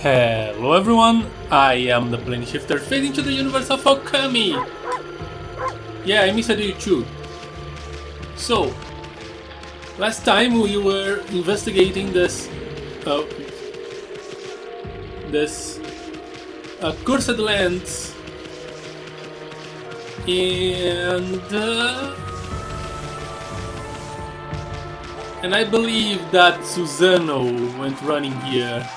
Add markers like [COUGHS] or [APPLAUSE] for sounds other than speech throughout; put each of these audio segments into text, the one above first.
Hello everyone, I am the plane shifter fading to the universe of Okami. Yeah, I missed you too. So, last time we were investigating this, uh, this uh, cursed lands, and uh, and I believe that Susano went running here.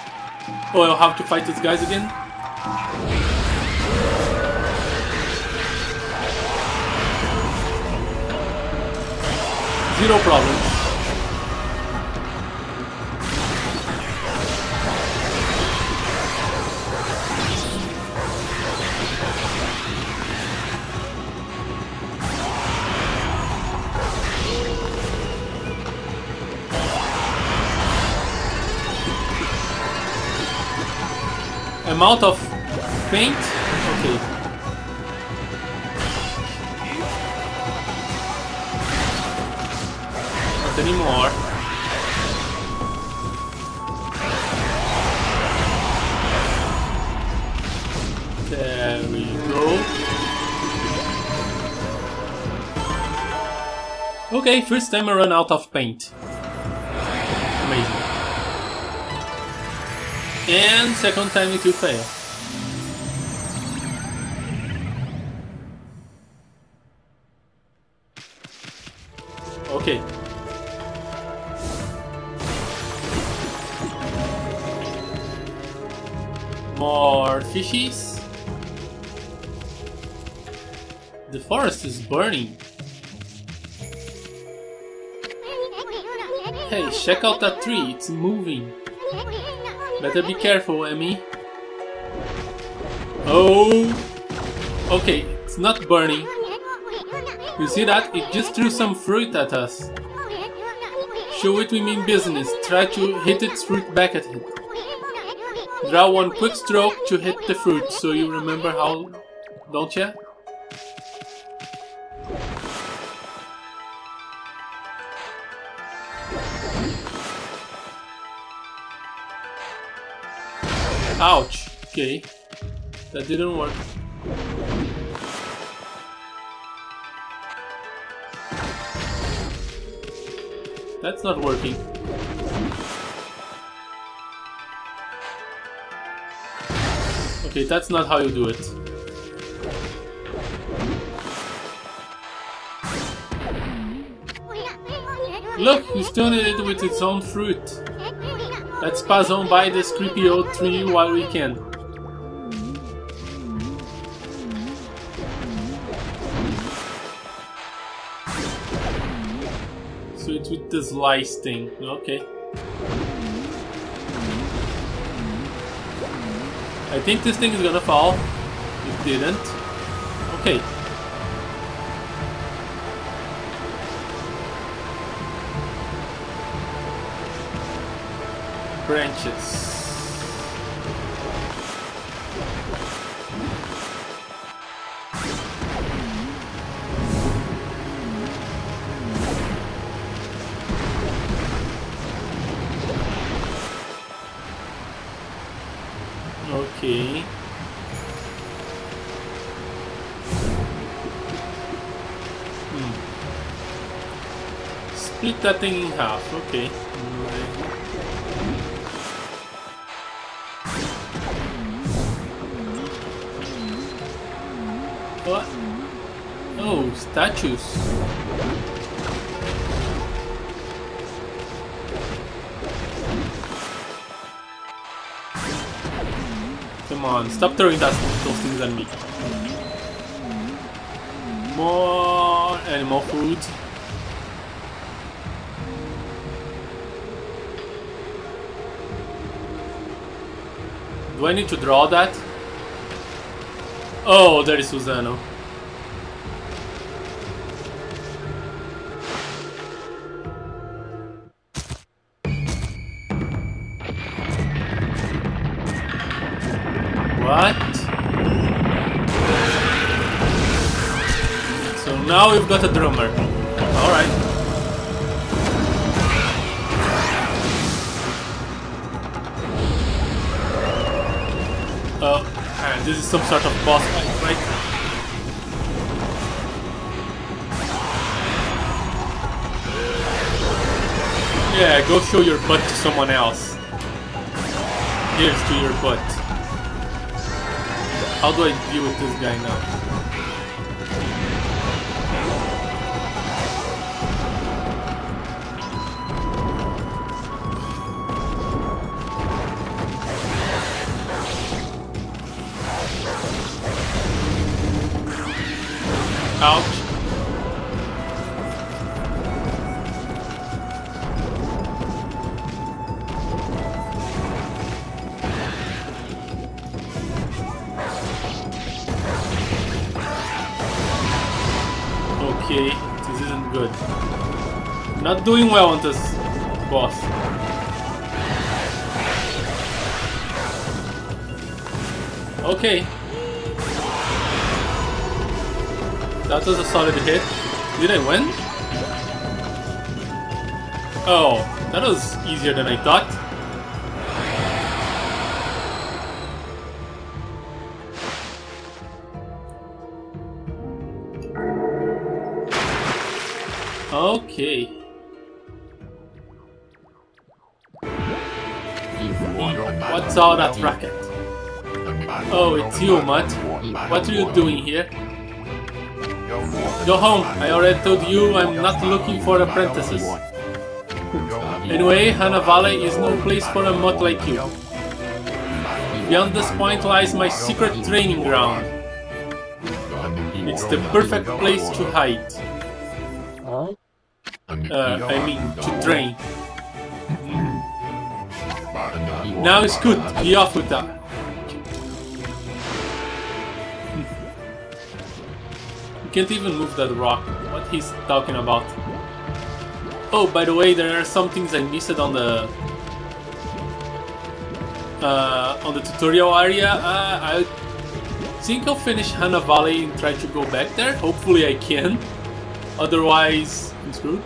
Oh, I'll have to fight these guys again? Zero problems. I'm out of paint? Okay. Not anymore. There we go. Okay, first time I run out of paint. And second time it will fail. Okay. More fishies. The forest is burning. Hey, check out that tree, it's moving. Better be careful, Ammy. Oh! Okay, it's not burning. You see that? It just threw some fruit at us. Show it we mean business. Try to hit its fruit back at it. Draw one quick stroke to hit the fruit so you remember how, don't ya? Ouch. Okay. That didn't work. That's not working. Okay, that's not how you do it. Look, he's doing it with its own fruit. Let's pass on by this creepy old tree while we can. So it's with the lice thing, okay. I think this thing is gonna fall. It didn't. Okay. Branches. Okay. Hmm. Split that thing in half, okay. Oh, statues. Come on, stop throwing that, those things at me. More animal food. Do I need to draw that? Oh, there is Susano. What? So now we've got a drummer. Alright. This is some sort of boss fight, right? Yeah, go show your butt to someone else. Here's to your butt. How do I deal with this guy now? Ouch. Okay, this isn't good. Not doing well on this boss. Okay, That was a solid hit. Did I win? Oh, that was easier than I thought. Okay. What's all that racket? Oh, it's you, Mutt. What are you doing here? Go home. I already told you I'm not looking for apprentices. Anyway, Hana Valley is no place for a mutt like you. Beyond this point lies my secret training ground. It's the perfect place to hide. Uh, I mean, to train. Now it's good, be off with that. Can't even move that rock. What he's talking about. Oh, by the way, there are some things I missed on the uh, on the tutorial area. Uh, I think I'll finish Hana Valley and try to go back there. Hopefully I can. Otherwise, I'm screwed.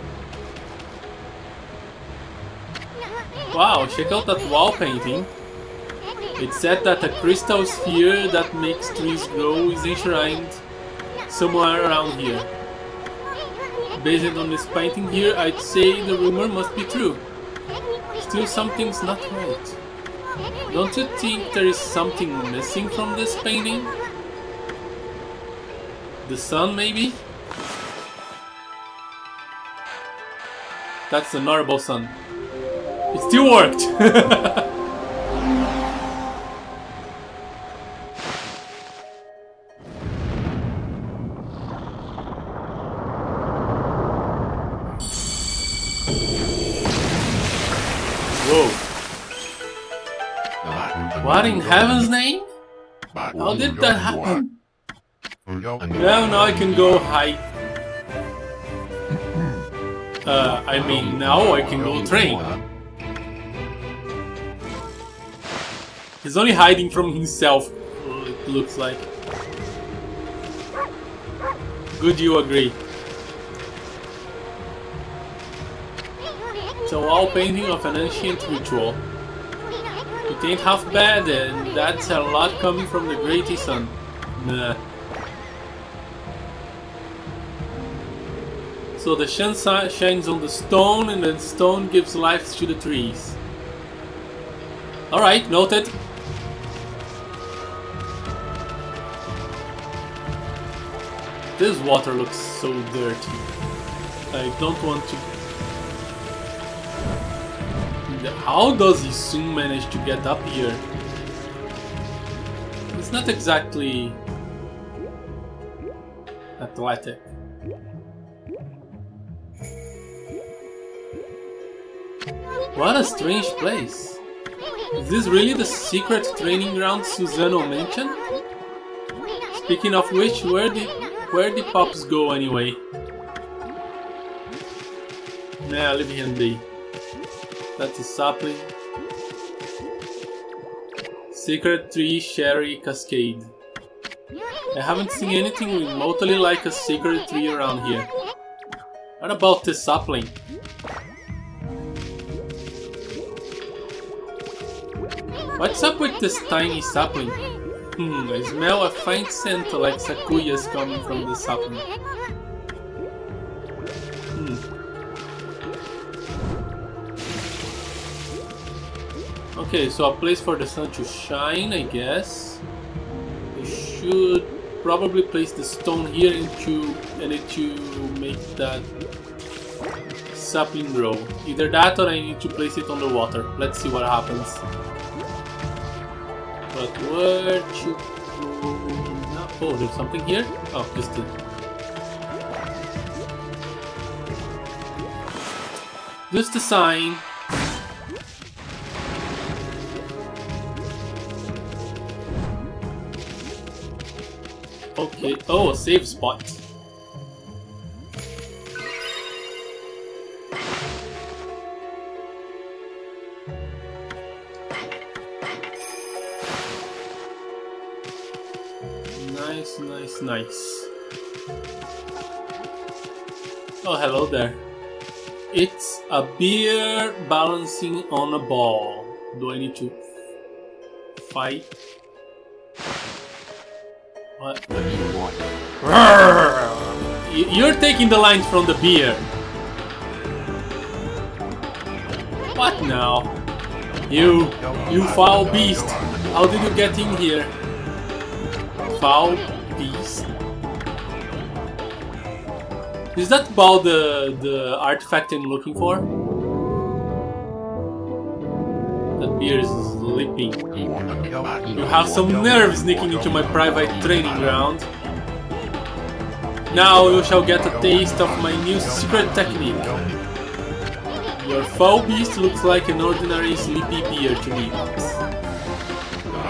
Wow, check out that wall painting. It said that a crystal sphere that makes trees grow is enshrined somewhere around here. Based on this painting here, I'd say the rumor must be true. Still something's not right. Don't you think there is something missing from this painting? The sun, maybe? That's the Narble sun. It still worked! [LAUGHS] What in heaven's name? How did that happen? Now, now I can go hide. Uh, I mean, now I can go train. He's only hiding from himself, it looks like. Good you agree. It's a wall painting of an ancient ritual. It ain't half bad, and that's a lot coming from the Great Sun. Nah. So the sun shines on the stone, and the stone gives life to the trees. Alright, noted. This water looks so dirty. I don't want to how does he soon manage to get up here? It's not exactly athletic. What a strange place. Is this really the secret training ground Susano mentioned? Speaking of which, where did where did Pops go anyway? Nah, leave him be. That's a sapling. Secret Tree Cherry Cascade. I haven't seen anything remotely like a secret tree around here. What about this sapling? What's up with this tiny sapling? Hmm, I smell a faint scent like Sakuya's coming from the sapling. Okay, so a place for the sun to shine, I guess. I should probably place the stone here into and it to make that sapling grow. Either that or I need to place it on the water. Let's see what happens. But where to go now? Oh, there's something here? Oh, just it. Just a sign. Oh, a safe spot. Nice, nice, nice. Oh, hello there. It's a bear balancing on a ball. Do I need to fight? What? What do you want? You're taking the lines from the beer. What now? You, you foul beast. How did you get in here? Foul beast. Is that about the, the artifact I'm looking for? That beer is sleeping. You have some nerve sneaking into my private training ground. Now you shall get a taste of my new secret technique. Your foul beast looks like an ordinary sleepy bear to me.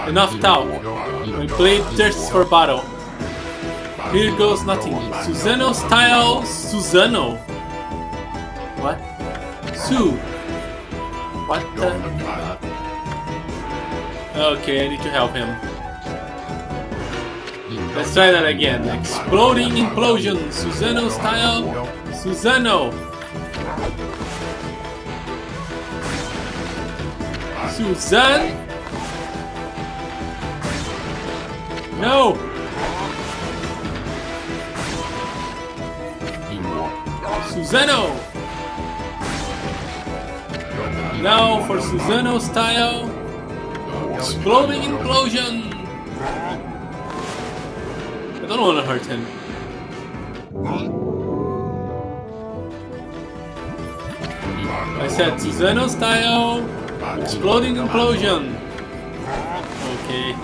Enough talk. My blade thirsts for battle. Here goes nothing. Susano style Susano. What? Sue. What the? Okay, I need to help him. Let's try that again. Exploding implosion, Susano style, Susano. Suzanne? No! Susano! Now for Susano style, exploding implosion! I don't want to hurt him. I said Susano style, exploding implosion. Okay.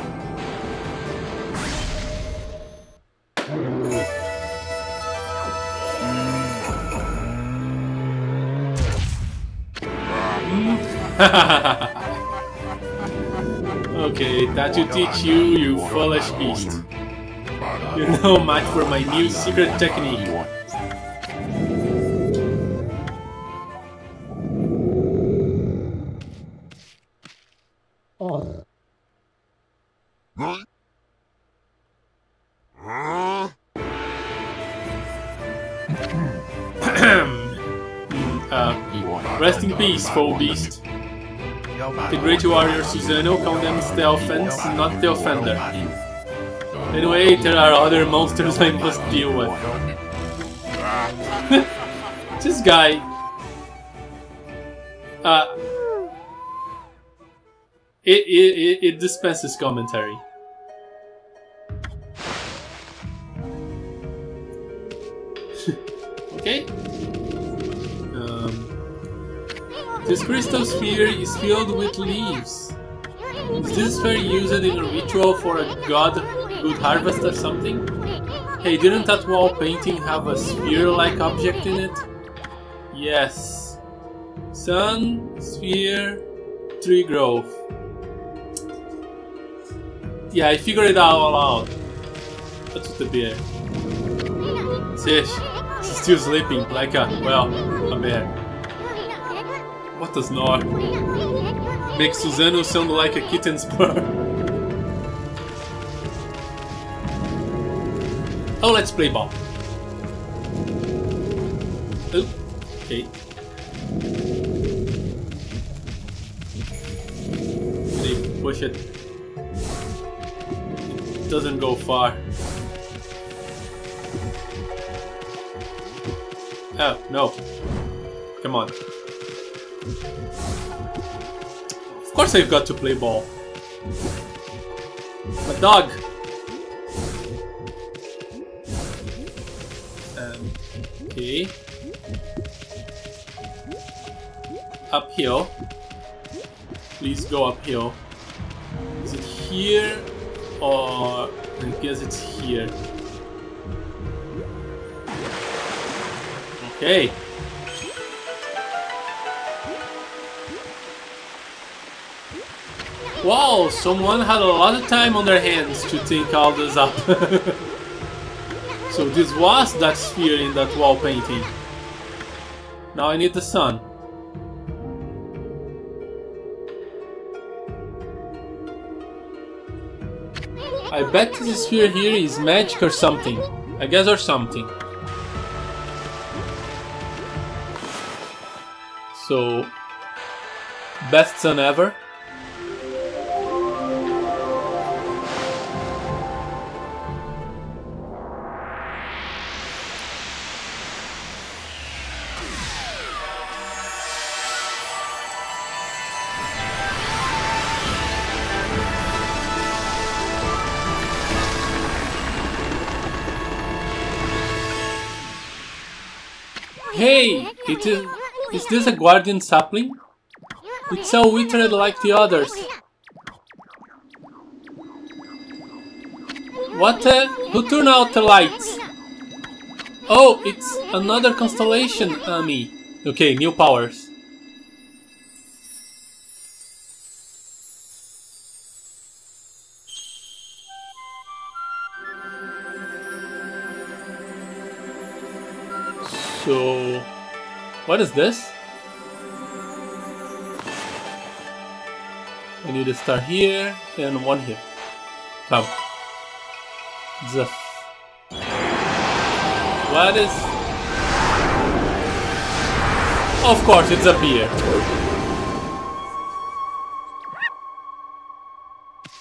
okay, [LAUGHS] that will teach you, you foolish beast. [LAUGHS] You're no match for my new secret technique. [COUGHS] Uh, rest in peace, foul beast. The great warrior Susano condemns the offense, not the offender. Anyway, there are other monsters [LAUGHS] I must deal with. [LAUGHS] this guy. Uh, it, it, it, it dispenses commentary. [LAUGHS] okay? This crystal sphere is filled with leaves. Is this sphere used in a ritual for a god good harvest or something? Hey, didn't that wall painting have a sphere-like object in it? Yes. Sun, sphere, tree growth. Yeah, I figured it all out. What's with the bear? Sish, she's still sleeping like a, well, a bear. What does not? Make Susano sound like a kitten's purr. Oh, let's play ball. Oh, okay. They push it. doesn't go far. Oh, no. Come on. Of course I've got to play ball. A dog! Um, okay. Uphill. Please go uphill. Is it here or I guess it's here. Okay. Wow, someone had a lot of time on their hands to think all this up. [LAUGHS] so this was that sphere in that wall painting. Now I need the sun. I bet this sphere here is magic or something. I guess or something. So, best sun ever. Hey, it is, is this a guardian sapling? It's so withered like the others. What Who turned out the lights? Oh, it's another constellation, Ammy. Okay, new powers. So, what is this? I need to start here and one here. Come. The what is? Of course, it's a beer.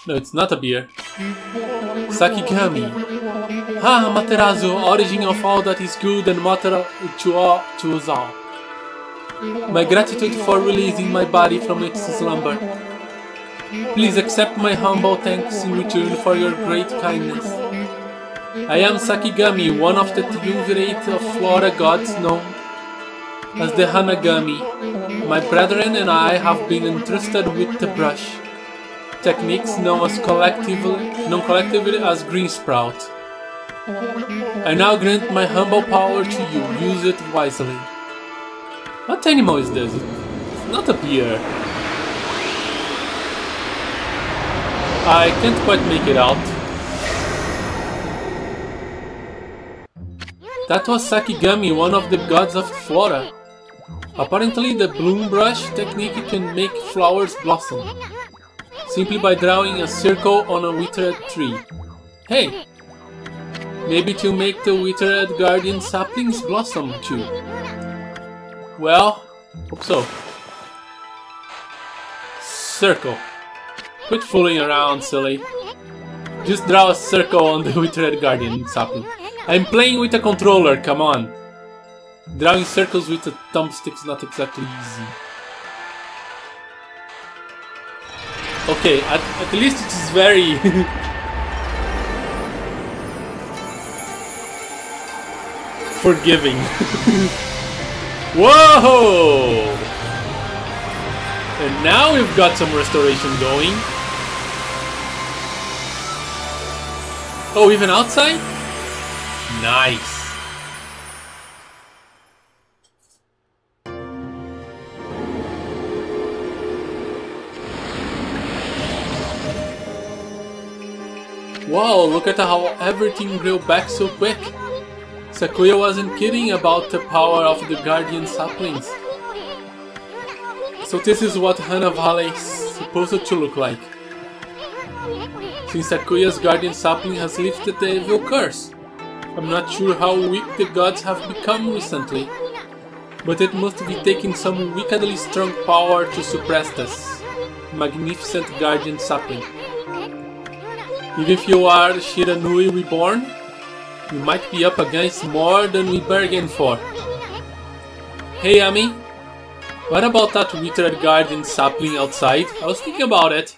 No, it's not a beer. Sakigami. Ah, Materazu, origin of all that is good and matter to all, to all. My gratitude for releasing my body from its slumber. Please accept my humble thanks in return for your great kindness. I am Sakigami, one of the triumvirate of flora gods known as the Hanagami. My brethren and I have been entrusted with the brush techniques known as collectively, known collectively as green sprout. I now grant my humble power to you. Use it wisely. What animal is this? It's not a bear. I can't quite make it out. That was Sakigami, one of the gods of flora. Apparently the bloom brush technique can make flowers blossom simply by drawing a circle on a withered tree. Hey! Maybe to make the withered guardian saplings blossom too. Well, hope so. Circle. Quit fooling around, silly. Just draw a circle on the [LAUGHS] withered guardian sapling. I'm playing with a controller, come on. Drawing circles with a thumbstick's not exactly easy. Okay, at, at least it is very... [LAUGHS] forgiving. [LAUGHS] Whoa! And now we've got some restoration going. Oh, even outside? Nice. Wow, look at how everything grew back so quick. Sakuya wasn't kidding about the power of the guardian saplings. So this is what Hana Valley is supposed to look like. Since Sakuya's guardian sapling has lifted the evil curse. I'm not sure how weak the gods have become recently, but it must be taking some wickedly strong power to suppress this magnificent guardian sapling. Even if you are Shiranui Reborn, we might be up against more than we bargained for. Hey Ammy, what about that withered guardian sapling outside? I was thinking about it.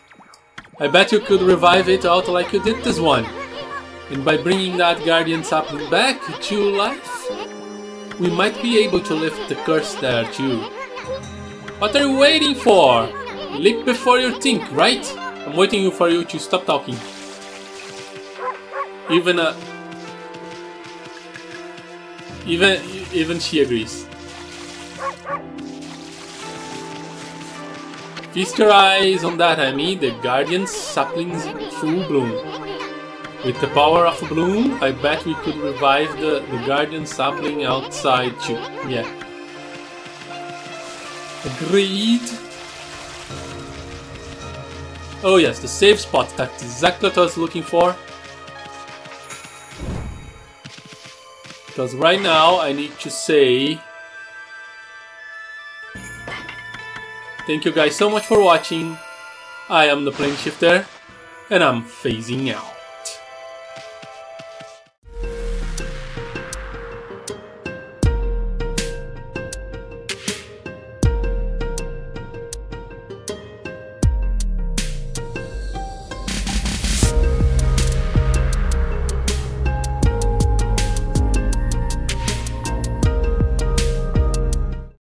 I bet you could revive it out like you did this one. And by bringing that guardian sapling back to life, we might be able to lift the curse there too. What are you waiting for? Leap before you think, right? I'm waiting for you to stop talking. Even uh, even even she agrees. Feast your eyes on that, I mean, the Guardian Sapling's full bloom. With the power of a bloom, I bet we could revive the, the Guardian Sapling outside too. Yeah. Agreed. Oh yes, the safe spot. That's exactly what I was looking for. Because right now I need to say Thank you guys so much for watching. I am the Plane Shifter and I'm phasing out.